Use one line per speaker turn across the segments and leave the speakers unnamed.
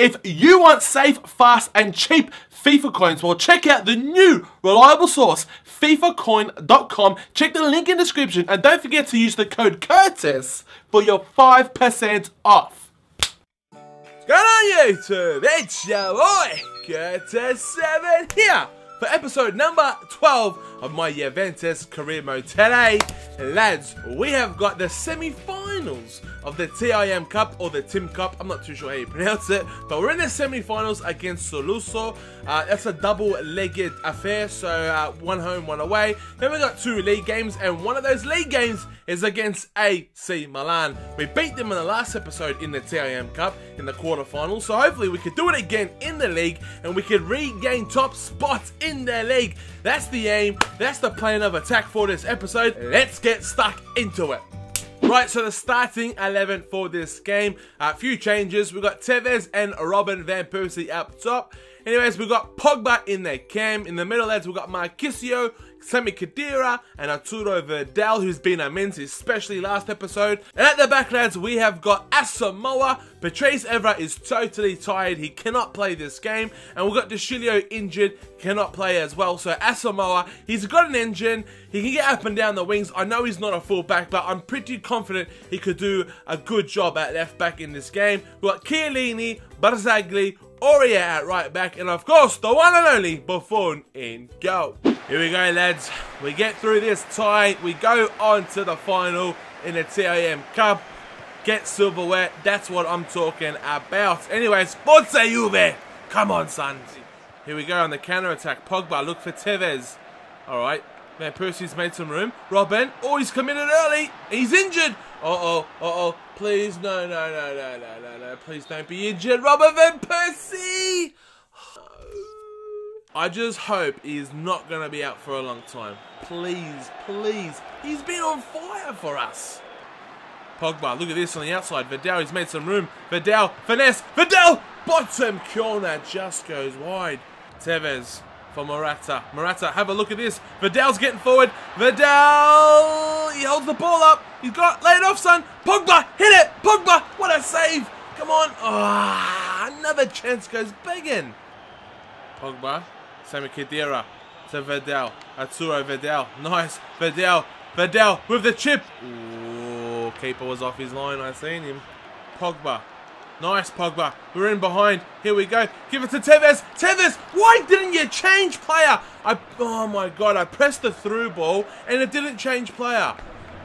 If you want safe, fast, and cheap FIFA coins, well, check out the new reliable source, FIFAcoin.com. Check the link in the description, and don't forget to use the code CURTIS for your 5% off. What's going on, YouTube? It's your boy, Curtis7 here for episode number 12 of my Juventus career mode. Today, lads, we have got the semi-finals of the TIM Cup or the Tim Cup. I'm not too sure how you pronounce it, but we're in the semi-finals against Sassuolo. Uh, that's a double-legged affair, so uh, one home, one away. Then we got two league games, and one of those league games is against AC Milan. We beat them in the last episode in the TIM Cup in the quarterfinals, so hopefully we could do it again in the league, and we could regain top spots in the league. That's the aim. That's the plan of attack for this episode. Let's get stuck into it. Right, so the starting 11 for this game. A uh, few changes. We've got Tevez and Robin Van Persie up top. Anyways, we've got Pogba in their cam. In the middle, lads, we've got Marchisio, Sami Khedira, and Arturo Vidal, who's been immense, especially last episode. And at the back, lads, we have got Asamoah. Patrice Evra is totally tired. He cannot play this game. And we've got De Sciglio injured, cannot play as well. So Asamoah, he's got an engine. He can get up and down the wings. I know he's not a fullback, but I'm pretty confident he could do a good job at left back in this game. We've got Chiellini, Barzagli, Aurier at right back, and of course, the one and only Buffon in goal. Here we go, lads. We get through this tie. We go on to the final in the TIM Cup. Get silverware. That's what I'm talking about. Anyways, Forza Juve. Come on, son. Here we go on the counter attack. Pogba, look for Tevez. All right. Van Persie's made some room. Robin, oh, he's committed early. He's injured. Uh-oh, uh-oh. Please, no, no, no, no, no, no, no. Please don't be injured. Robert Van Persie! I just hope he's not going to be out for a long time. Please, please. He's been on fire for us. Pogba, look at this on the outside. Vidal, he's made some room. Vidal, finesse, Vidal! Bottom corner just goes wide. Tevez, for Morata. Morata, have a look at this. Vidal's getting forward. Vidal, he holds the ball up. He's got, lay it off, son. Pogba, hit it. Pogba, what a save. Come on. Oh, another chance goes begging. Pogba, Sami Khedira to Vidal. Arturo Vidal, nice. Vidal, Vidal with the chip. Ooh, keeper was off his line. I seen him. Pogba, Nice, Pogba. We're in behind. Here we go. Give it to Tevez. Tevez, why didn't you change player? I, oh my God, I pressed the through ball and it didn't change player.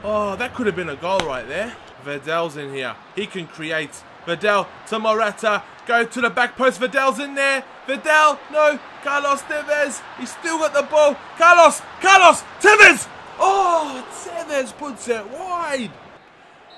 Oh, that could have been a goal right there. Vidal's in here. He can create. Vidal to Morata. Go to the back post. Vidal's in there. Vidal, no. Carlos Tevez. He's still got the ball. Carlos, Carlos, Tevez. Oh, Tevez puts it wide.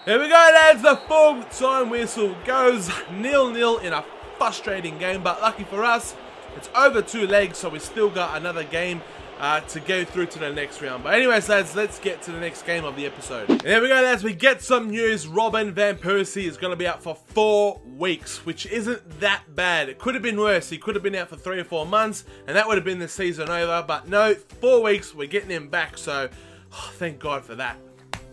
Here we go, lads. The full time whistle goes nil-nil in a frustrating game, but lucky for us, it's over two legs, so we still got another game uh, to go through to the next round. But anyways, lads, let's get to the next game of the episode. And here we go, lads. We get some news. Robin Van Persie is going to be out for four weeks, which isn't that bad. It could have been worse. He could have been out for three or four months, and that would have been the season over. But no, four weeks, we're getting him back, so oh, thank God for that.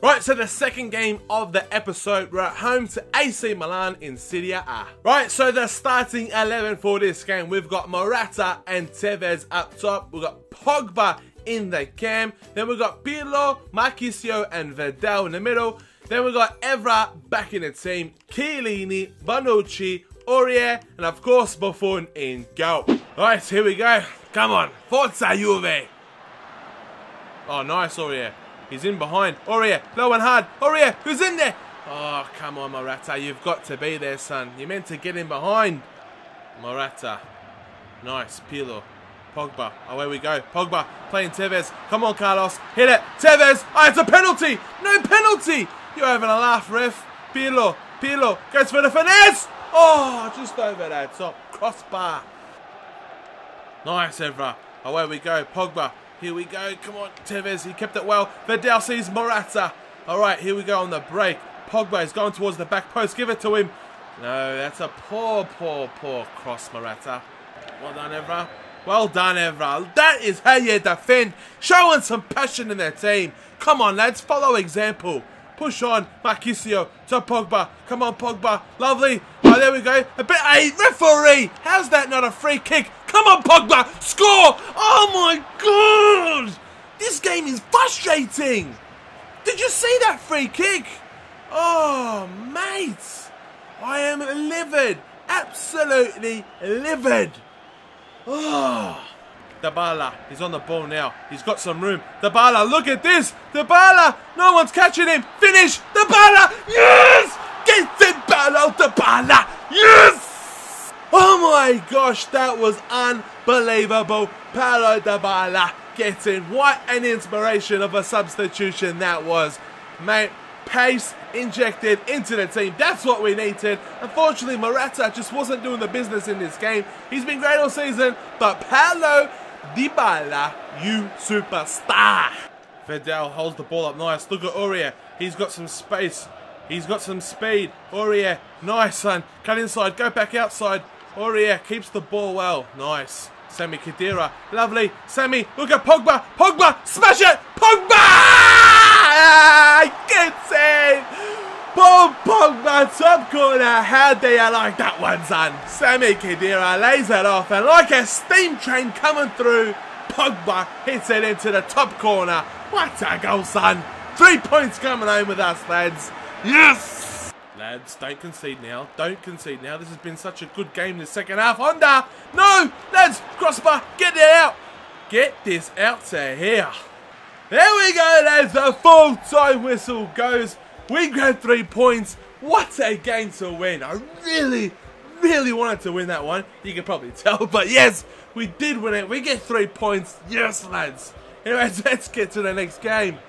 Right, so the second game of the episode, we're at home to AC Milan in Serie A. Right, so the starting 11 for this game, we've got Morata and Tevez up top. We've got Pogba in the cam. Then we've got Pirlo, Marchisio, and Vidal in the middle. Then we've got Evra back in the team, Chiellini, Bonucci, Aurier, and of course Buffon in goal. Right, here we go. Come on, Forza Juve. Oh, nice Aurier. He's in behind. Aurier, low and hard. Aurier, who's in there? Oh, come on, Morata. You've got to be there, son. You're meant to get in behind. Morata. Nice. Pirlo. Pogba. Away we go. Pogba playing Tevez. Come on, Carlos. Hit it. Tevez. Oh, it's a penalty. No penalty. You're having a laugh, ref. Pirlo. Pirlo goes for the finesse. Oh, just over that top. Crossbar. Nice, Evra. Away we go. Pogba. Here we go. Come on, Tevez. He kept it well. Vidal sees Morata. All right, here we go on the break. Pogba is going towards the back post. Give it to him. No, that's a poor, poor, poor cross, Morata. Well done, Evra. Well done, Evra. That is how you defend. Showing some passion in their team. Come on, lads. Follow example. Push on. Marchisio to Pogba. Come on, Pogba. Lovely. Oh, there we go. A bit eight. Referee. How's that not a free kick? Come on, Pogba. Score. Oh, my God. This game is frustrating. Did you see that free kick? Oh, mate. I am livid. Absolutely livid. Oh. Dybala, he's on the ball now. He's got some room. Dybala, look at this. Dybala, no one's catching him. Finish. Dybala, yes! Get Dybala, Dybala, yes! Oh my gosh, that was unbelievable. Paulo Dybala getting what an inspiration of a substitution that was. Mate, pace injected into the team. That's what we needed. Unfortunately, Morata just wasn't doing the business in this game. He's been great all season, but Paulo Dybala, you superstar. Vidal holds the ball up nice. Look at Aurier. He's got some space. He's got some speed. Aurier, nice son. Cut inside, go back outside. Aurier keeps the ball well. Nice. Sami Khedira, lovely. Sami, look at Pogba. Pogba, smash it. Pogba! Ah, gets it. Paul Pogba, top corner. How do you like that one, son? Sami Khedira lays it off, and like a steam train coming through, Pogba hits it into the top corner. What a goal, son. Three points coming home with us, lads. Yes! Lads, don't concede now. Don't concede now. This has been such a good game this second half. Honda! No! Lads, crossbar, get it out! Get this out to here. There we go, lads. The full time whistle goes. We grabbed three points. What a game to win. I really, really wanted to win that one. You can probably tell. But yes, we did win it. We get three points. Yes, lads. Anyways, let's get to the next game.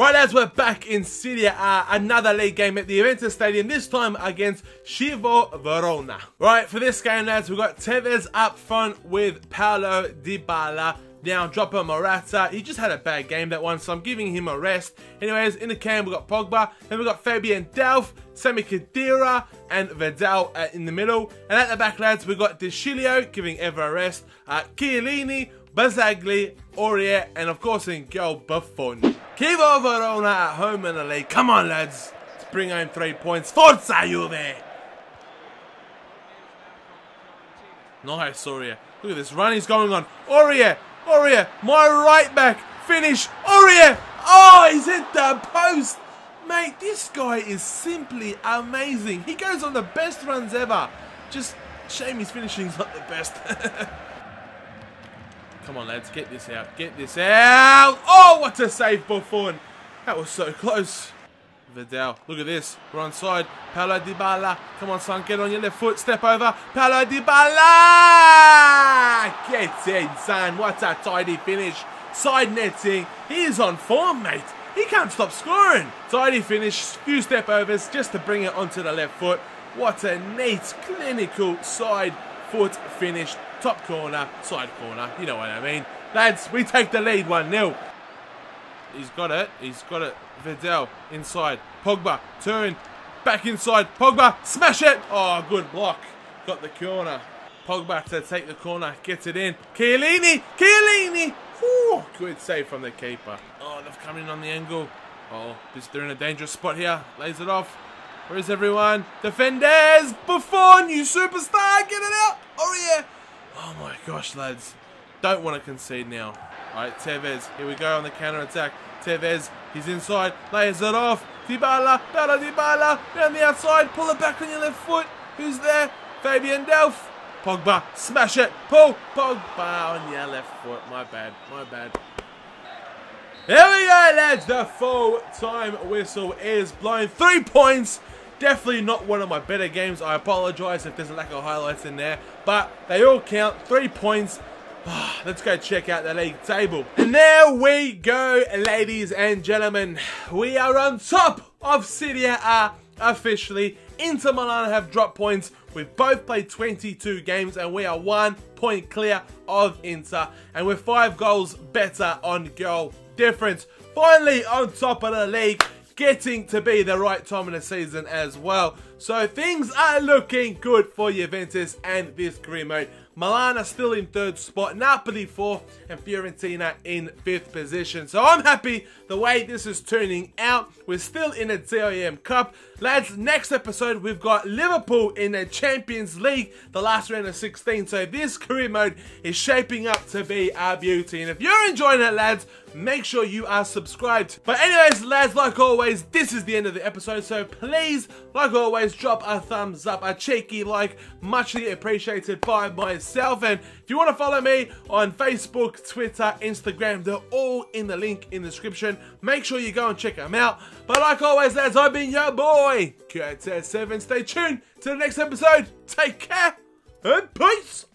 Right, lads, we're back in Serie A, another league game at the Juventus Stadium, this time against Chievo Verona. Right, for this game, lads, we've got Tevez up front with Paulo Dybala down, Dropper Morata. He just had a bad game that one, so I'm giving him a rest. Anyways, in the camp, we've got Pogba, then we've got Fabian Delph, Sami Khedira, and Vidal uh, in the middle. And at the back, lads, we've got De Sciglio giving Evra a rest, uh, Chiellini, Barzagli, Aurier, and of course in goal, Buffon. Chievo Verona at home in the league. Come on, lads. Let's bring home three points. Forza Juve! Nice, Aurier. Look at this run he's going on. Aurier! Aurier! My right back! Finish! Aurier! Oh, he's hit the post! Mate, this guy is simply amazing. He goes on the best runs ever. Just shame his finishing's not the best. Come on, lads, get this out. Get this out. Oh, what a save, Buffon. That was so close. Vidal, look at this. We're on side. Paulo Dybala. Come on, son, get on your left foot. Step over. Paulo Dybala! Get in, son. What a tidy finish. Side netting. He is on form, mate. He can't stop scoring. Tidy finish. Few step overs just to bring it onto the left foot. What a neat, clinical side foot finish. Top corner, side corner. You know what I mean. Lads, we take the lead 1-0. He's got it. He's got it. Vidal inside. Pogba turn back inside. Pogba smash it. Oh, good block. Got the corner. Pogba to take the corner. Gets it in. Chiellini. Chiellini. Good save from the keeper. Oh, they've come in on the angle. Oh, they're in a dangerous spot here. Lays it off. Where is everyone? Defenders! Buffon, you superstar! Get it out! Oh, yeah! Oh my gosh, lads. Don't want to concede now. Alright, Tevez. Here we go on the counter attack. Tevez, he's inside, lays it off. Dybala, Bella Dybala, down the outside, pull it back on your left foot. Who's there? Fabian Delph. Pogba, smash it. Pull, Pogba on your left foot. My bad, my bad. Here we go, lads. The full time whistle is blown. Three points. Definitely not one of my better games. I apologize if there's a lack of highlights in there. But they all count. Three points. Ah, let's go check out the league table. And there we go, ladies and gentlemen. We are on top of Serie A officially. Inter Milan have dropped points. We've both played 22 games and we are one point clear of Inter. And we're five goals better on goal difference. Finally on top of the league getting to be the right time of the season as well. So things are looking good for Juventus and this career mode. Milan are still in third spot, Napoli fourth, and Fiorentina in fifth position. So I'm happy the way this is turning out. We're still in a TIM Cup. Lads, next episode we've got Liverpool in the Champions League, the last round of 16. So this career mode is shaping up to be our beauty. And if you're enjoying it, lads, make sure you are subscribed. But anyways, lads, like always, this is the end of the episode. So please, like always, drop a thumbs up, a cheeky like, muchly appreciated by myself. And if you want to follow me on Facebook, Twitter, Instagram, they're all in the link in the description. Make sure you go and check them out. But like always, lads, I've been your boy boy, Curtis7. Stay tuned to the next episode. Take care and peace.